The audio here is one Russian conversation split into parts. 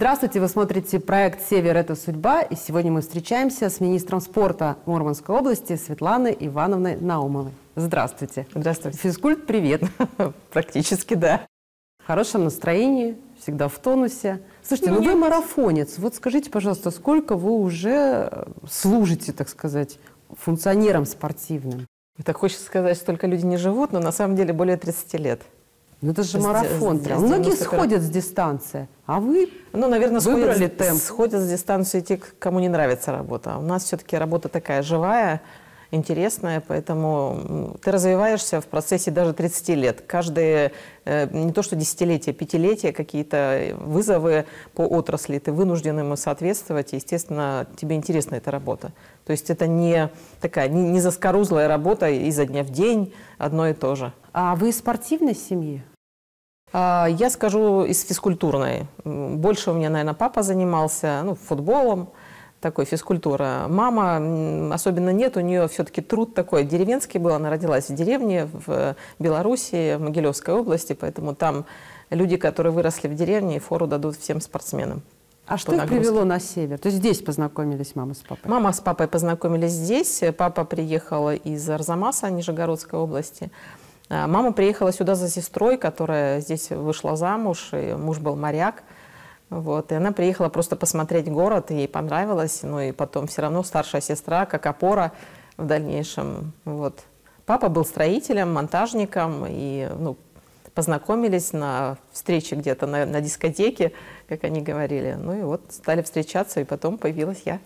Здравствуйте, вы смотрите проект «Север – это судьба», и сегодня мы встречаемся с министром спорта Мурманской области Светланой Ивановной Наумовой. Здравствуйте. Здравствуйте. Физкульт, привет. Практически, да. В хорошем настроении, всегда в тонусе. Слушайте, ну, ну вы марафонец. Вот скажите, пожалуйста, сколько вы уже э, служите, так сказать, функционером спортивным? Так хочется сказать, что только люди не живут, но на самом деле более 30 лет. Ну это же марафон. С, прям. Многие сходят с дистанции, а вы ну, наверное, выбрали сходят, темп. Сходят с дистанции те, кому не нравится работа. У нас все-таки работа такая живая, интересная, поэтому ты развиваешься в процессе даже 30 лет. Каждые, э, не то что десятилетия, пятилетия, какие-то вызовы по отрасли, ты вынужден ему соответствовать, и, естественно, тебе интересна эта работа. То есть это не такая, не, не заскорузлая работа изо дня в день, одно и то же. А вы из спортивной семьи? А, я скажу из физкультурной. Больше у меня, наверное, папа занимался ну, футболом, такой физкультура. Мама особенно нет, у нее все-таки труд такой деревенский был. Она родилась в деревне в Белоруссии, в Могилевской области, поэтому там люди, которые выросли в деревне, фору дадут всем спортсменам. А что их привело на север? То есть здесь познакомились мама с папой? Мама с папой познакомились здесь. Папа приехал из Арзамаса, Нижегородской области. А, мама приехала сюда за сестрой, которая здесь вышла замуж, и муж был моряк. Вот, и она приехала просто посмотреть город, ей понравилось, ну и потом все равно старшая сестра, как опора в дальнейшем. Вот. Папа был строителем, монтажником, и ну, познакомились на встрече где-то на, на дискотеке, как они говорили. Ну и вот стали встречаться, и потом появилась я.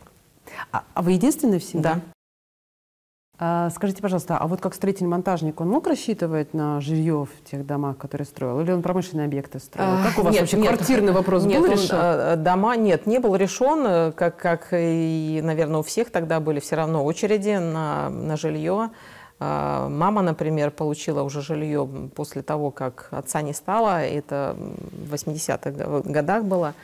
А, а вы единственная в семье? Да. А, скажите, пожалуйста, а вот как строитель-монтажник, он мог рассчитывать на жилье в тех домах, которые строил? Или он промышленные объекты строил? А, как у вас нет, вообще нет, квартирный вопрос нет, был он, решен? А, дома нет, не был решен, как, как и, наверное, у всех тогда были все равно очереди на, на жилье. А, мама, например, получила уже жилье после того, как отца не стало, это в 80-х годах было.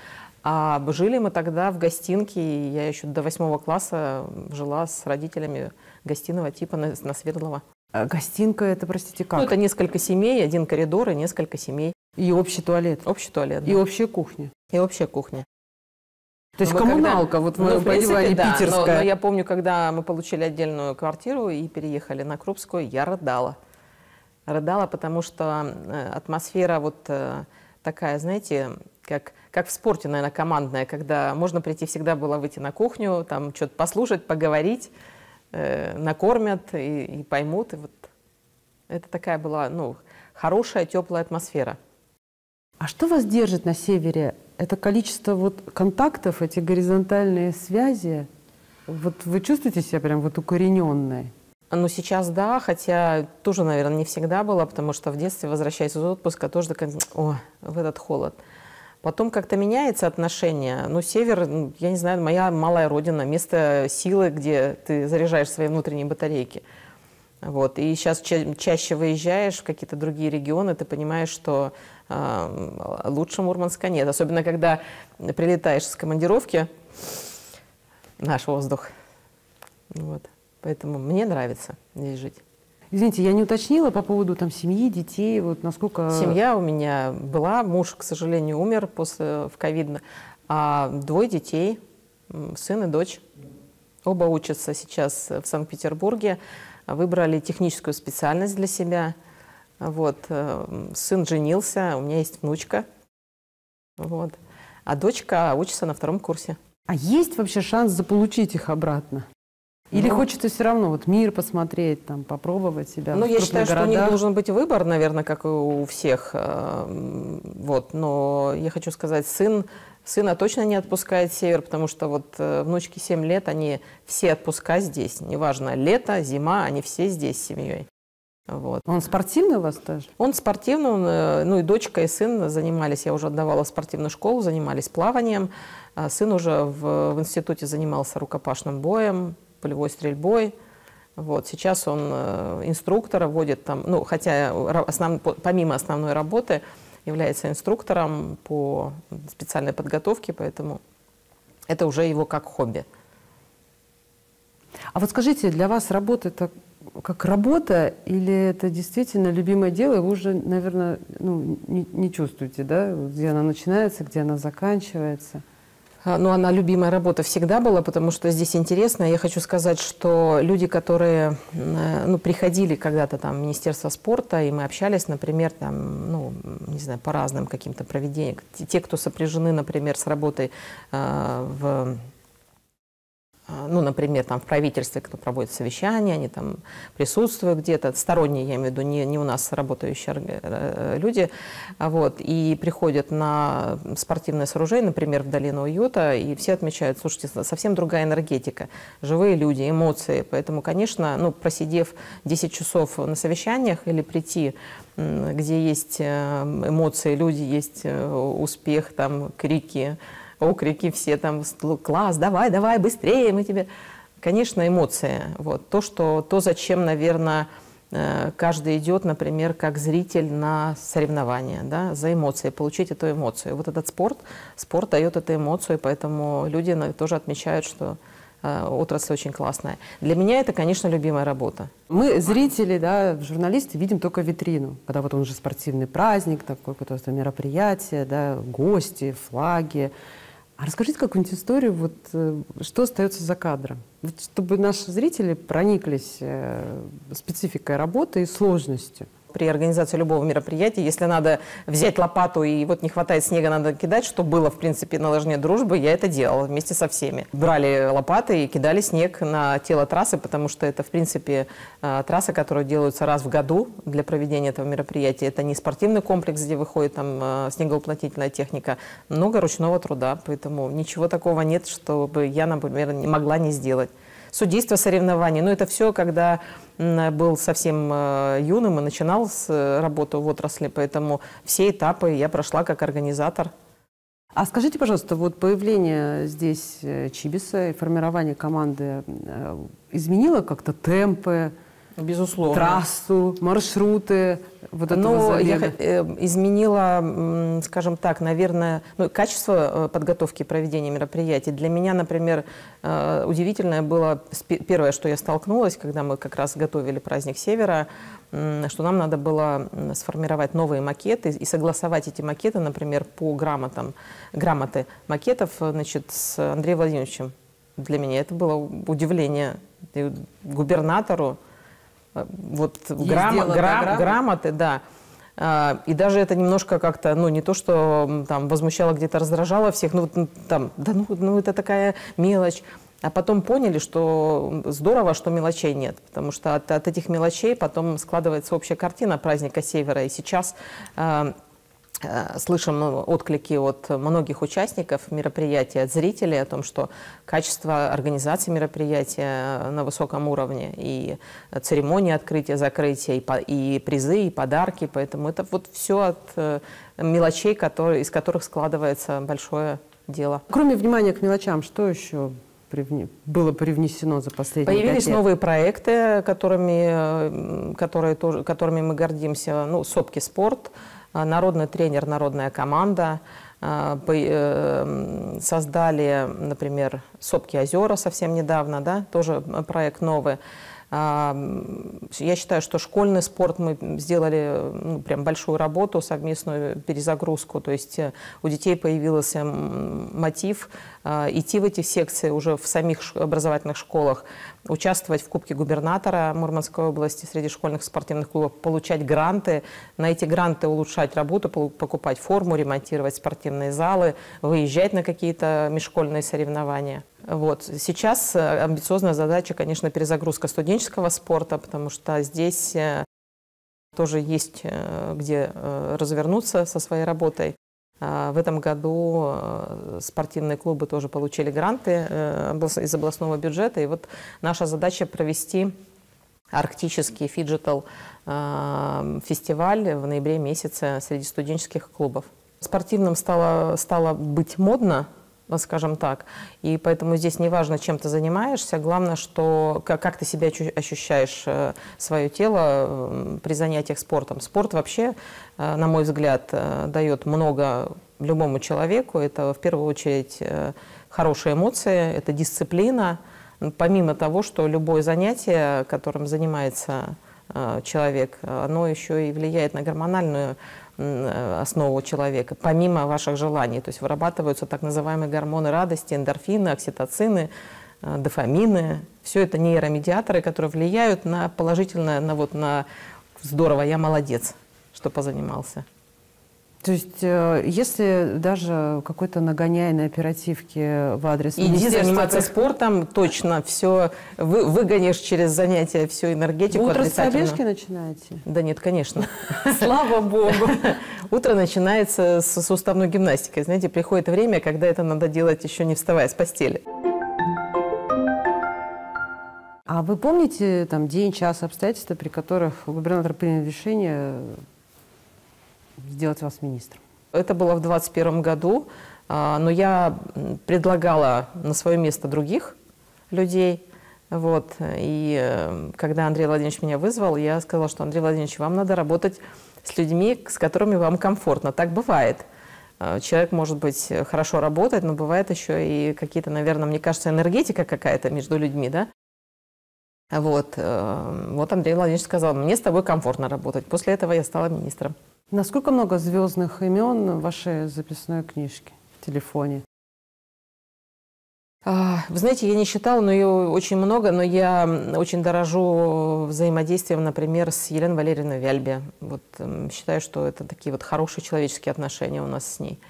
А жили мы тогда в гостинке, я еще до восьмого класса жила с родителями гостиного типа на, на Свердлова. А гостинка это, простите, как? Ну, это несколько семей, один коридор и несколько семей. И общий туалет? Общий туалет, да. И общая кухня? И общая кухня. То есть ну, коммуналка, когда, вот моем ну, понимании, да, питерская. Но, но я помню, когда мы получили отдельную квартиру и переехали на Крупскую, я рыдала. Рыдала, потому что э, атмосфера вот э, такая, знаете, как, как в спорте, наверное, командная, когда можно прийти всегда было выйти на кухню, там что-то послушать, поговорить, э, накормят и, и поймут. И вот это такая была ну, хорошая, теплая атмосфера. А что вас держит на севере? Это количество вот контактов, эти горизонтальные связи? Вот вы чувствуете себя прям вот укорененной? Ну, сейчас да, хотя тоже, наверное, не всегда было, потому что в детстве, возвращаясь из отпуска, тоже такая, о, в этот холод. Потом как-то меняется отношение. Ну, север, я не знаю, моя малая родина, место силы, где ты заряжаешь свои внутренние батарейки. Вот. И сейчас ча- чаще выезжаешь в какие-то другие регионы, ты понимаешь, что э, лучше Мурманска нет. Особенно, когда прилетаешь с командировки, наш воздух. Вот. Поэтому мне нравится здесь жить. Извините, я не уточнила по поводу там семьи, детей, вот насколько... Семья у меня была, муж, к сожалению, умер после в ковид, а двое детей, сын и дочь. Оба учатся сейчас в Санкт-Петербурге, выбрали техническую специальность для себя. Вот. Э, сын женился, у меня есть внучка. Вот. А дочка учится на втором курсе. А есть вообще шанс заполучить их обратно? Или ну, хочется все равно вот мир посмотреть, там, попробовать себя Ну, я считаю, городах. что у них должен быть выбор, наверное, как и у всех. Э, вот. Но я хочу сказать, сын, сына точно не отпускает север, потому что вот э, внучки 7 лет, они все отпуска здесь. Неважно, лето, зима, они все здесь с семьей. Вот. Он спортивный у вас тоже? Он спортивный, он, э, ну и дочка, и сын занимались, я уже отдавала в спортивную школу, занимались плаванием. А сын уже в, в институте занимался рукопашным боем, полевой стрельбой. Вот. Сейчас он э, инструктора вводит там, ну, хотя основ, помимо основной работы является инструктором по специальной подготовке, поэтому это уже его как хобби. А вот скажите, для вас работа это как работа или это действительно любимое дело, вы уже, наверное, ну, не, не чувствуете, да, где она начинается, где она заканчивается? А, ну, она любимая работа всегда была, потому что здесь интересно. Я хочу сказать, что люди, которые э, ну, приходили когда-то там в Министерство спорта, и мы общались, например, там, ну, не знаю, по разным каким-то проведениям. Те, кто сопряжены, например, с работой э, в ну, например, там в правительстве, кто проводит совещания, они там присутствуют где-то, сторонние, я имею в виду, не, не у нас работающие э, люди, а вот, и приходят на спортивное сооружение, например, в долину уюта, и все отмечают, слушайте, совсем другая энергетика, живые люди, эмоции, поэтому, конечно, ну, просидев 10 часов на совещаниях или прийти где есть э, эмоции, люди, есть э, успех, там, крики, окрики все там, класс, давай, давай, быстрее, мы тебе... Конечно, эмоции. Вот. То, что, то, зачем, наверное, э, каждый идет, например, как зритель на соревнования, да, за эмоции, получить эту эмоцию. Вот этот спорт, спорт дает эту эмоцию, поэтому люди тоже отмечают, что э, отрасль очень классная. Для меня это, конечно, любимая работа. Мы, зрители, да, журналисты, видим только витрину, когда вот он же спортивный праздник, такое какое-то мероприятие, да, гости, флаги. А расскажите какую-нибудь историю, вот, э, что остается за кадром, вот, чтобы наши зрители прониклись э, спецификой работы и сложностью при организации любого мероприятия, если надо взять лопату и вот не хватает снега, надо кидать, что было, в принципе, на лыжне дружбы, я это делала вместе со всеми. Брали лопаты и кидали снег на тело трассы, потому что это, в принципе, э, трасса, которая делается раз в году для проведения этого мероприятия. Это не спортивный комплекс, где выходит там э, снегоуплотнительная техника, много ручного труда, поэтому ничего такого нет, чтобы я, например, не могла не сделать судейство соревнований. Но это все, когда был совсем э, юным и начинал с э, работу в отрасли, поэтому все этапы я прошла как организатор. А скажите, пожалуйста, вот появление здесь э, Чибиса и формирование команды изменило как-то темпы, Безусловно. трассу, маршруты вот Но забега? я э, изменила, скажем так, наверное, ну, качество э, подготовки и проведения мероприятий. Для меня, например, э, удивительное было первое, что я столкнулась, когда мы как раз готовили праздник Севера, что нам надо было сформировать новые макеты и согласовать эти макеты, например, по грамотам, грамоты макетов значит, с Андреем Владимировичем. Для меня это было удивление губернатору, вот грам, грам, грам, грамоты, да. А, и даже это немножко как-то, ну, не то, что там возмущало, где-то раздражало всех, ну, там, да ну, ну, это такая мелочь. А потом поняли, что здорово, что мелочей нет, потому что от, от этих мелочей потом складывается общая картина праздника Севера. И сейчас а, Э, слышим ну, отклики от многих участников мероприятия, от зрителей о том, что качество организации мероприятия на высоком уровне, и церемонии открытия, закрытия, и, призы, и подарки. Поэтому это вот все от э, мелочей, которые, из которых складывается большое дело. Кроме внимания к мелочам, что еще было привнесено за последние Появились лет? новые проекты, которыми, которые тоже, которыми мы гордимся. Ну, «Сопки спорт», народный тренер, народная команда. А, э, создали, например, «Сопки озера» совсем недавно, да, тоже проект новый. А, я считаю, что школьный спорт мы сделали ну, прям большую работу, совместную перезагрузку. То есть э, у детей появился мотив идти в эти секции уже в самих образовательных школах участвовать в Кубке губернатора Мурманской области среди школьных спортивных клубов, получать гранты, на эти гранты улучшать работу, покупать форму, ремонтировать спортивные залы, выезжать на какие-то межшкольные соревнования. Вот. Сейчас э, амбициозная задача, конечно, перезагрузка студенческого спорта, потому что здесь э, тоже есть э, где развернуться со своей работой. А, в этом году э, спортивные клубы тоже получили гранты э, из областного бюджета. И вот наша задача провести арктический phygital э, фестиваль в ноябре месяце среди студенческих клубов. Спортивным стало, стало быть модно, скажем так. И поэтому здесь не важно, чем ты занимаешься, главное, что как, как ты себя ощущаешь, э, свое тело при занятиях спортом. Спорт вообще, э, на мой взгляд, э, дает много любому человеку. Это в первую очередь хорошие эмоции, это дисциплина, помимо того, что любое занятие, которым занимается человек, оно еще и влияет на гормональную основу человека, помимо ваших желаний. То есть вырабатываются так называемые гормоны радости, эндорфины, окситоцины, дофамины. Все это нейромедиаторы, которые влияют на положительное, на вот на здорово, я молодец, что позанимался. То есть, э, если даже какой-то нагоняй на оперативке в адрес Иди заниматься спортом, точно, все, вы, выгонишь через занятия всю энергетику утро с пробежки начинаете? Да нет, конечно. Слава богу. Утро начинается с суставной гимнастикой. Знаете, приходит время, когда это надо делать еще не вставая с постели. А вы помните там день, час, обстоятельства, при которых губернатор принял решение сделать вас министром? Это было в 2021 году, а, но я предлагала на свое место других людей. Вот. И э, когда Андрей Владимирович меня вызвал, я сказала, что Андрей Владимирович, вам надо работать с людьми, с которыми вам комфортно. Так бывает. А, человек может быть хорошо работать, но бывает еще и какие-то, наверное, мне кажется, энергетика какая-то между людьми, да? Вот, э, вот Андрей Владимирович сказал, мне с тобой комфортно работать. После этого я стала министром. Насколько много звездных имен в вашей записной книжке, в телефоне? А, вы знаете, я не считала, но ее очень много, но я очень дорожу взаимодействием, например, с Еленой Валерьевной Вяльбе. Вот, считаю, что это такие вот хорошие человеческие отношения у нас с ней.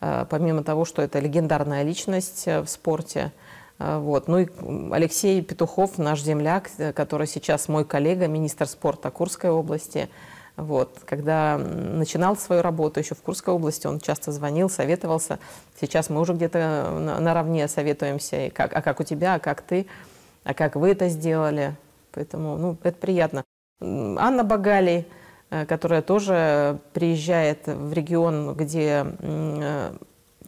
А, помимо того, что это легендарная личность э, в спорте, а, вот. Ну и Алексей Петухов, наш земляк, э, который сейчас мой коллега, министр спорта Курской области. Вот. Когда начинал свою работу еще в Курской области, он часто звонил, советовался. Сейчас мы уже где-то наравне советуемся. И как, а как у тебя, а как ты, а как вы это сделали. Поэтому ну, это приятно. Анна Багали, э, которая тоже приезжает в регион, где э,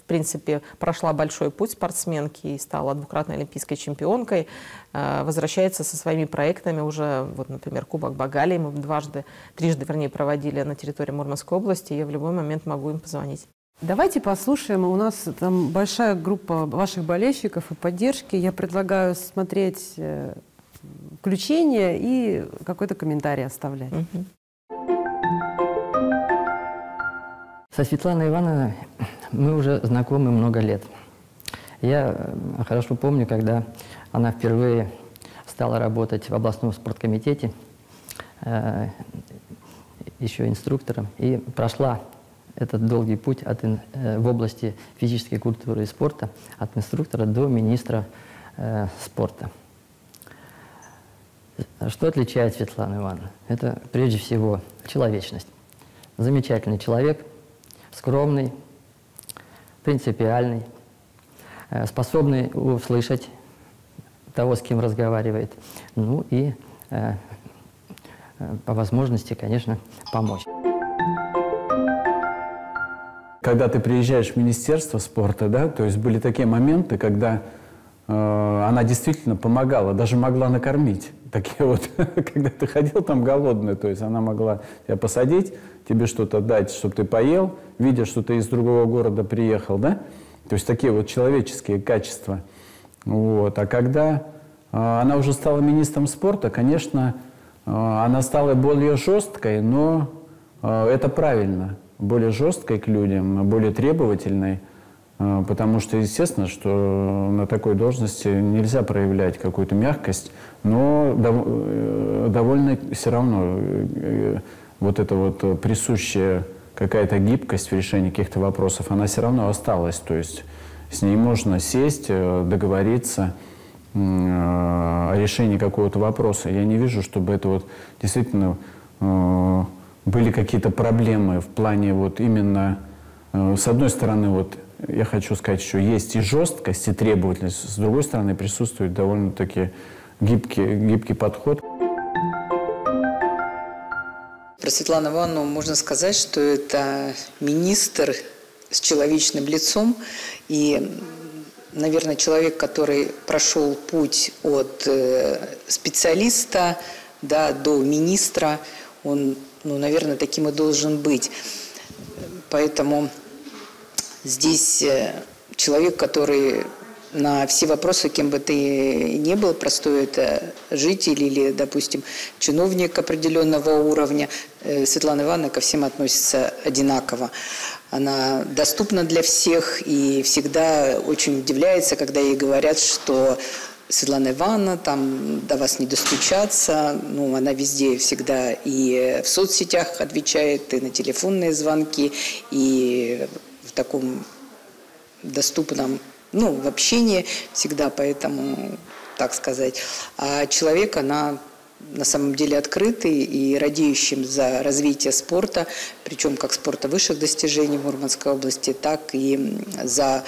принципе, прошла большой путь спортсменки и стала двукратной олимпийской чемпионкой, э, возвращается со своими проектами уже, вот, например, Кубок Багали мы дважды, трижды, вернее, проводили на территории Мурманской области, и я в любой момент могу им позвонить. Давайте послушаем. У нас там большая группа ваших болельщиков и поддержки. Я предлагаю смотреть э, включение и какой-то комментарий оставлять. Угу. Со Светланой Ивановной мы уже знакомы много лет. Я э, хорошо помню, когда она впервые стала работать в областном спорткомитете, э, еще инструктором, и прошла этот долгий путь от, э, в области физической культуры и спорта от инструктора до министра спорта. Что отличает Светлану Ивановну? Это прежде всего человечность. Замечательный человек – скромный, принципиальный, э, способный услышать того, с кем разговаривает, ну и э, э, по возможности, конечно, помочь. Когда ты приезжаешь в Министерство спорта, да, то есть были такие моменты, когда она действительно помогала, даже могла накормить. Такие вот, когда ты ходил там голодный, то есть она могла тебя посадить, тебе что-то дать, чтобы ты поел, видя, что ты из другого города приехал, да? То есть такие вот человеческие качества. Вот. А когда э, она уже стала министром спорта, конечно, э, она стала более жесткой, но э, это правильно. Более жесткой к людям, более требовательной. Э, потому что, естественно, что на такой должности нельзя проявлять какую-то мягкость, но дов э, довольно все равно э, вот это вот присущая какая-то гибкость в решении каких-то вопросов, она все равно осталась. То есть с ней можно сесть, э, договориться о решении какого-то вопроса. Я не вижу, чтобы это вот действительно были какие-то проблемы в плане вот именно, с одной стороны, вот я хочу сказать, что есть и жесткость, и требовательность, с другой стороны присутствует довольно-таки гибкий, гибкий подход. Про Светлану Ивановну можно сказать, что это министр с человечным лицом и, наверное, человек, который прошел путь от э, специалиста да, до министра, он, ну, наверное, таким и должен быть. Поэтому здесь э, человек, который на все вопросы, кем бы ты ни был, простой это житель или, допустим, чиновник определенного уровня, э, Светлана Ивановна ко всем относится одинаково. Она доступна для всех и всегда очень удивляется, когда ей говорят, что Светлана Ивановна, там до вас не достучаться. Ну, она везде всегда и в соцсетях отвечает, и на телефонные звонки, и таком доступном, ну, в общении всегда, поэтому, так сказать. А человек, она на самом деле открытый и радеющим за развитие спорта, причем как спорта высших достижений в Мурманской области, так и за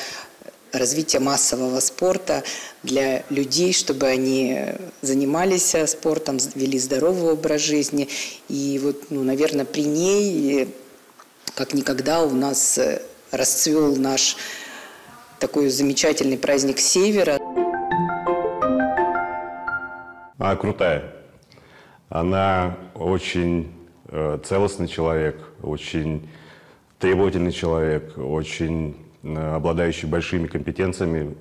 развитие массового спорта для людей, чтобы они занимались спортом, вели здоровый образ жизни. И вот, ну, наверное, при ней как никогда у нас расцвел наш такой замечательный праздник Севера. Она крутая. Она очень э, целостный человек, очень требовательный человек, очень Э, обладающий большими компетенциями.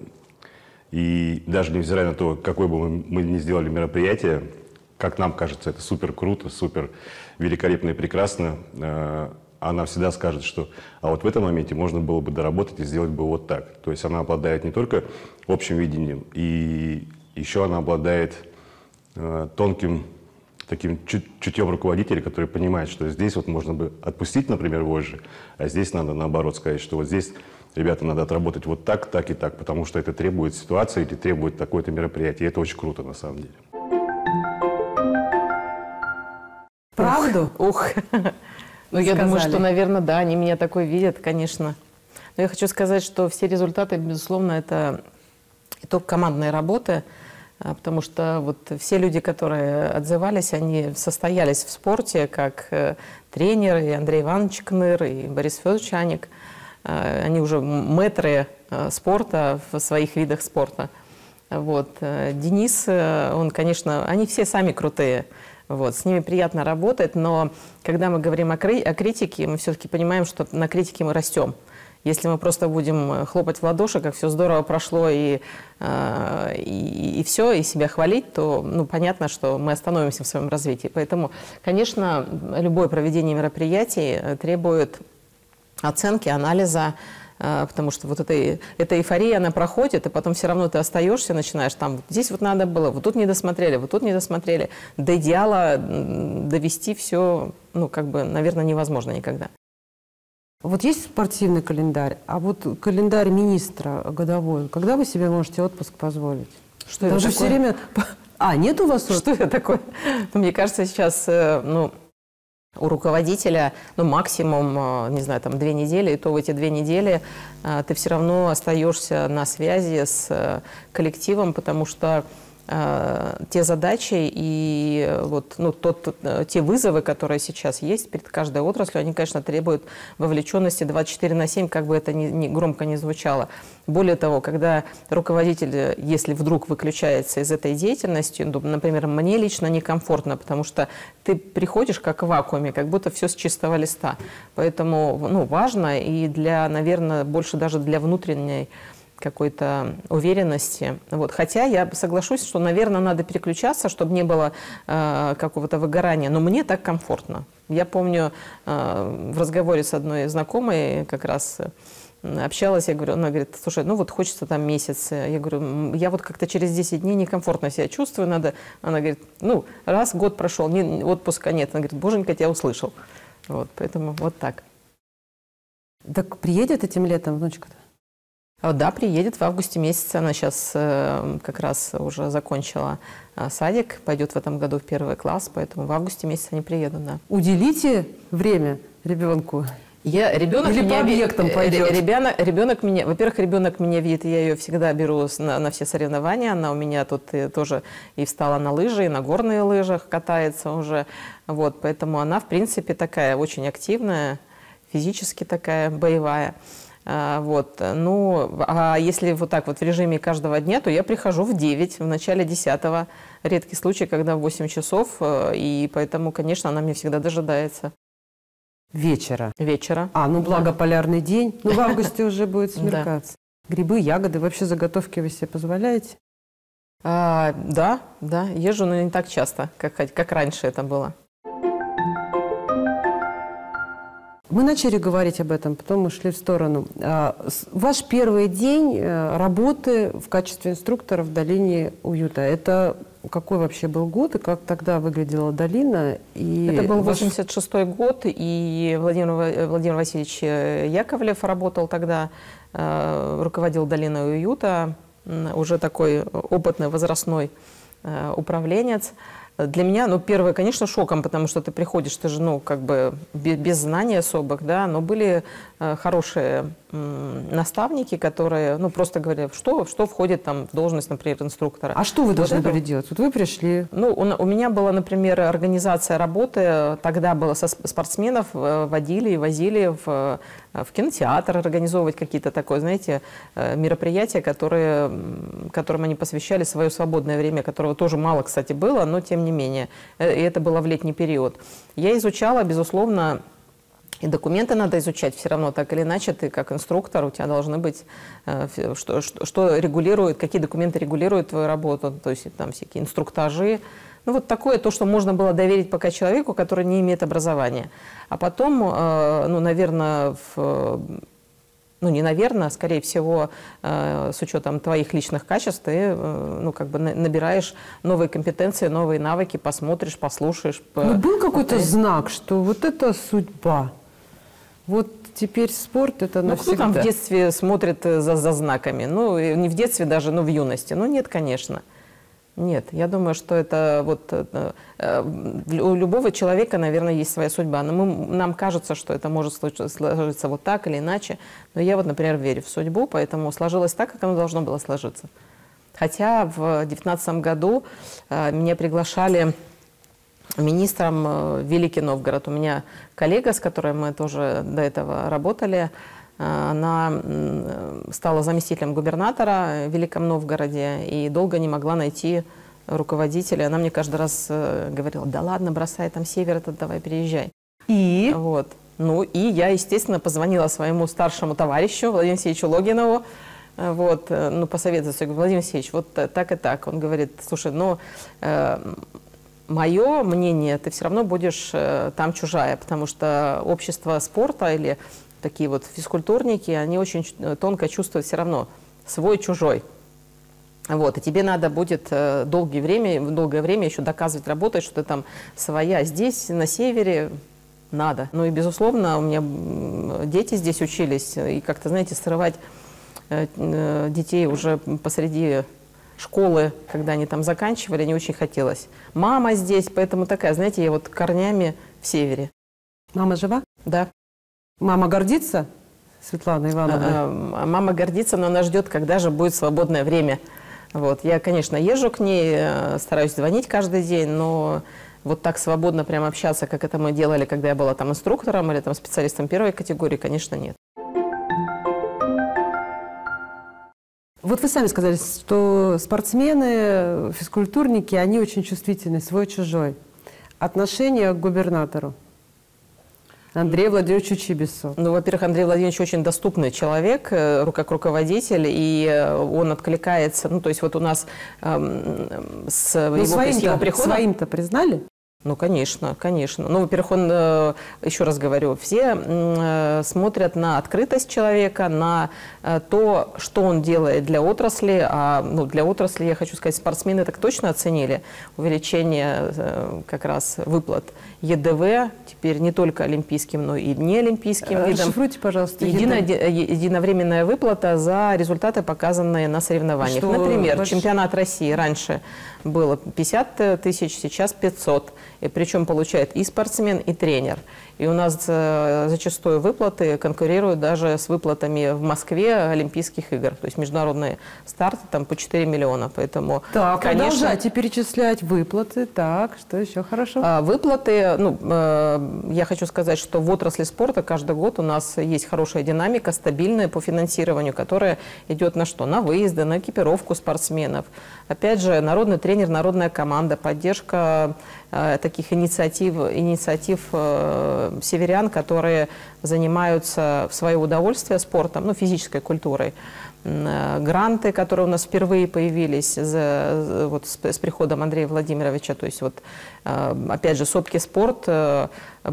И даже невзирая на то, какое бы мы, мы ни сделали мероприятие, как нам кажется, это супер круто, супер великолепно и прекрасно, э, она всегда скажет, что а вот в этом моменте можно было бы доработать и сделать бы вот так. То есть она обладает не только общим видением, и еще она обладает э, тонким таким чутьем руководителя, который понимает, что здесь вот можно бы отпустить, например, вожжи, а здесь надо наоборот сказать, что вот здесь ребята, надо отработать вот так, так и так, потому что это требует ситуации или требует такое-то мероприятие. И это очень круто на самом деле. Правду? Ух. Ну, я думаю, что, наверное, да, они меня такой видят, конечно. Но я хочу сказать, что все результаты, безусловно, это итог командной работы, а, потому что вот все люди, которые отзывались, они состоялись в спорте, как э, тренер, и Андрей Иванович Кныр, и Борис Федорович Аник – Э, они уже мэтры э, спорта в своих видах спорта. Вот. Э, Денис, он, конечно, они все сами крутые. Вот, с ними приятно работать, но когда мы говорим о, кри о критике, мы все-таки понимаем, что на критике мы растем. Если мы просто будем хлопать в ладоши, как все здорово прошло и, и, и все, и себя хвалить, то ну, понятно, что мы остановимся в своем развитии. Поэтому, конечно, любое проведение мероприятий требует оценки, анализа, э, потому что вот эта, эта эйфория, она проходит, и потом все равно ты остаешься, начинаешь там, вот здесь вот надо было, вот тут не досмотрели, вот тут не досмотрели. До идеала довести все, ну, как бы, наверное, невозможно никогда. Вот есть спортивный календарь, а вот календарь министра годовой, когда вы себе можете отпуск позволить? Что это такое? все время... А, нет у вас отпуска? Что это такое? Ну, мне кажется, сейчас, э, ну, у руководителя, ну, максимум, э, не знаю, там, две недели, и то в эти две недели э, ты все равно остаешься на связи с э, коллективом, потому что те задачи и вот, ну, тот, э, те вызовы, которые сейчас есть перед каждой отраслью, они, конечно, требуют вовлеченности 24 на 7, как бы это ни, ни громко не звучало. Более того, когда руководитель, если вдруг выключается из этой деятельности, ну, например, мне лично некомфортно, потому что ты приходишь как в вакууме, как будто все с чистого листа. Поэтому ну, важно и для, наверное, больше даже для внутренней какой-то уверенности. Вот. Хотя я соглашусь, что, наверное, надо переключаться, чтобы не было э, какого-то выгорания. Но мне так комфортно. Я помню э, в разговоре с одной знакомой как раз э, общалась, я говорю, она говорит, слушай, ну вот хочется там месяц. Я говорю, я вот как-то через 10 дней некомфортно себя чувствую, надо... Она говорит, ну, раз год прошел, не, отпуска нет. Она говорит, боженька, тебя услышал. Вот, поэтому вот так. Так приедет этим летом внучка-то? А, да, приедет в августе месяце. Она сейчас э, как раз уже закончила э, садик, пойдет в этом году в первый класс, поэтому в августе месяце они приедут, да. Уделите время ребенку. Я, ребенок Или меня, по объектам э, пойдет? Ребенок, ребенок меня, во-первых, ребенок меня видит, я ее всегда беру на, на все соревнования. Она у меня тут и, тоже и встала на лыжи, и на горные лыжах катается уже. Вот, поэтому она, в принципе, такая очень активная, физически такая боевая. А, вот. Ну, а если вот так вот в режиме каждого дня, то я прихожу в 9, в начале 10 -го. Редкий случай, когда в 8 часов, э, и поэтому, конечно, она мне всегда дожидается. Вечера? Вечера. А, ну благо да. полярный день. Ну, в августе уже будет смеркаться. Грибы, ягоды, вообще заготовки вы себе позволяете? А, да, да, езжу, но не так часто, как, как раньше это было. Мы начали говорить об этом, потом мы шли в сторону. А, ваш первый день э, работы в качестве инструктора в долине уюта, это какой вообще был год и как тогда выглядела долина? И это был 86 ваш... год, и Владимир, Владимир Васильевич Яковлев работал тогда, э, руководил долиной уюта, уже такой опытный возрастной э, управленец. Для меня, ну, первое, конечно, шоком, потому что ты приходишь, ты же, ну, как бы без, без знаний особых, да, но были э, хорошие наставники, которые, ну, просто говорили, что, что входит там в должность, например, инструктора. А что вы вот должны это... были делать? Вот вы пришли. Ну, у, у меня была, например, организация работы, тогда было со спортсменов, э, водили и возили в Э, в кинотеатр организовывать какие-то такое, знаете, э, мероприятия, которые, которым они посвящали свое свободное время, которого тоже мало, кстати, было, но тем не менее. И это было в летний период. Я изучала, безусловно, и документы надо изучать все равно, так или иначе, ты как инструктор, у тебя должны быть, что, что, что регулирует, какие документы регулируют твою работу, то есть там всякие инструктажи, ну, вот такое то, что можно было доверить пока человеку, который не имеет образования. А потом, э, ну, наверное, в ну, не наверное, а скорее всего, э, с учетом твоих личных качеств, ты, э, ну, как бы набираешь новые компетенции, новые навыки, посмотришь, послушаешь. Ну, был какой-то знак, что вот это судьба. Вот теперь спорт это ну, навсегда. кто там в детстве смотрит за, за знаками? Ну, не в детстве даже, но в юности. Ну, нет, конечно. Нет, я думаю, что это вот э, э, у любого человека, наверное, есть своя судьба. Но мы, нам кажется, что это может сложиться вот так или иначе. Но я вот, например, верю в судьбу, поэтому сложилось так, как оно должно было сложиться. Хотя в 2019 году э, меня приглашали министром в Великий Новгород. У меня коллега, с которой мы тоже до этого работали, она стала заместителем губернатора в Великом Новгороде и долго не могла найти руководителя. Она мне каждый раз э, говорила, да ладно, бросай там север этот, давай переезжай. И? Вот. Ну и я, естественно, позвонила своему старшему товарищу Владимиру Алексеевичу Логинову, э, вот, э, ну, посоветоваться. Я говорю, Владимир Алексеевич, вот так и так. Он говорит, слушай, ну, э, мое мнение, ты все равно будешь э, там чужая, потому что общество спорта или такие вот физкультурники, они очень тонко чувствуют все равно свой-чужой. Вот, и тебе надо будет э, долгое время, долгое время еще доказывать, работать, что ты там своя. Здесь, на севере, надо. Ну и, безусловно, у меня дети здесь учились, и как-то, знаете, срывать э, э, детей уже посреди школы, когда они там заканчивали, не очень хотелось. Мама здесь, поэтому такая, знаете, я вот корнями в севере. Мама жива? Да. Мама гордится, Светлана Ивановна? А, мама гордится, но она ждет, когда же будет свободное время. Вот. Я, конечно, езжу к ней, э, стараюсь звонить каждый день, но вот так свободно прям общаться, как это мы делали, когда я была там инструктором или там специалистом первой категории, конечно, нет. Вот вы сами сказали, что спортсмены, физкультурники, они очень чувствительны, свой-чужой. Отношение к губернатору – Андрей Владимирович Чибису. Ну, во-первых, Андрей Владимирович очень доступный человек, э, как руководитель, и э, он откликается. Ну, то есть вот у нас э, с ну, его, своим-то, его приходом... Своим-то признали? Ну, конечно, конечно. Ну, во-первых, он, э, еще раз говорю, все э, смотрят на открытость человека, на э, то, что он делает для отрасли. А ну, для отрасли, я хочу сказать, спортсмены так точно оценили увеличение как раз выплат ЕДВ, теперь не только олимпийским, но и неолимпийским видом. Расшифруйте, пожалуйста. Едино, единовременная выплата за результаты, показанные на соревнованиях. Что Например, больш... чемпионат России раньше было 50 тысяч, сейчас 500 и причем получает и спортсмен, и тренер. И у нас э, зачастую выплаты конкурируют даже с выплатами в Москве Олимпийских игр. То есть международные старты там по 4 миллиона. Поэтому, так, конечно... продолжайте перечислять выплаты. Так, что еще хорошо? А, выплаты, ну, э, я хочу сказать, что в отрасли спорта каждый год у нас есть хорошая динамика, стабильная по финансированию, которая идет на что? На выезды, на экипировку спортсменов. Опять же, народный тренер, народная команда, поддержка таких инициатив, инициатив э, северян, которые занимаются в свое удовольствие спортом, ну, физической культурой. гранты, которые у нас впервые появились за, вот с, с приходом Андрея Владимировича. То есть вот, опять же, «Сопки спорт»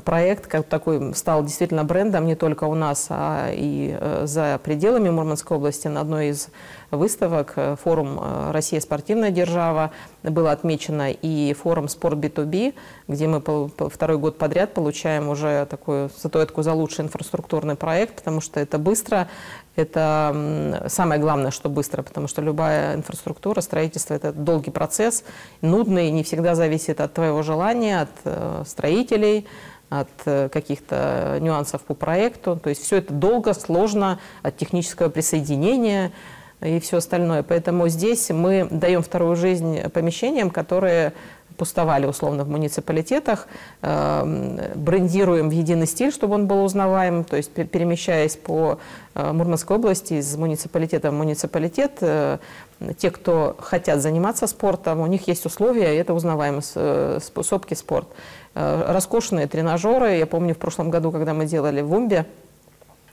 проект как такой стал действительно брендом не только у нас, а и за пределами Мурманской области. На одной из выставок форум «Россия спортивная держава» было отмечено и форум «Спорт B2B», где мы второй год подряд получаем уже такую статуэтку за лучший инфраструктурный проект, потому что это быстро, это самое главное, что быстро, потому что любая инфраструктура, строительство – это долгий процесс, нудный, не всегда зависит от твоего желания, от э, строителей, от э, каких-то нюансов по проекту. То есть все это долго, сложно, от технического присоединения и все остальное. Поэтому здесь мы даем вторую жизнь помещениям, которые пустовали условно в муниципалитетах, эм, брендируем в единый стиль, чтобы он был узнаваем, то есть перемещаясь по э, Мурманской области из муниципалитета в муниципалитет, э, те, кто хотят заниматься спортом, у них есть условия, и это узнаваемо, э, сопки спорт. Роскошные тренажеры, я помню в прошлом году, когда мы делали в Умбе,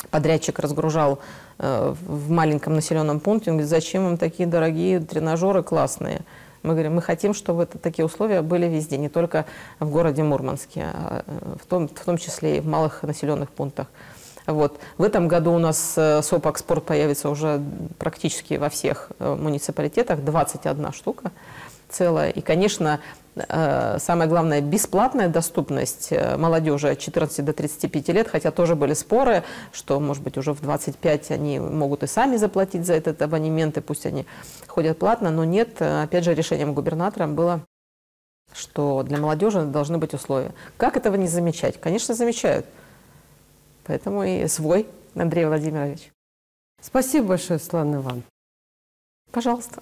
подрядчик разгружал в маленьком населенном пункте, он говорит, зачем вам такие дорогие тренажеры классные? Мы говорим, мы хотим, чтобы это, такие условия были везде, не только в городе Мурманске, а э, в том, в том числе и в малых населенных пунктах. Вот. В этом году у нас э, СОП «Экспорт» появится уже практически во всех э, муниципалитетах, 21 штука целая. И, конечно, Э, самое главное, бесплатная доступность э, молодежи от 14 до 35 лет, хотя тоже были споры, что, может быть, уже в 25 они могут и сами заплатить за этот абонемент, и пусть они ходят платно, но нет, э, опять же, решением губернатора было что для молодежи должны быть условия. Как этого не замечать? Конечно, замечают. Поэтому и свой, Андрей Владимирович. Спасибо большое, Светлана Ивановна. Пожалуйста.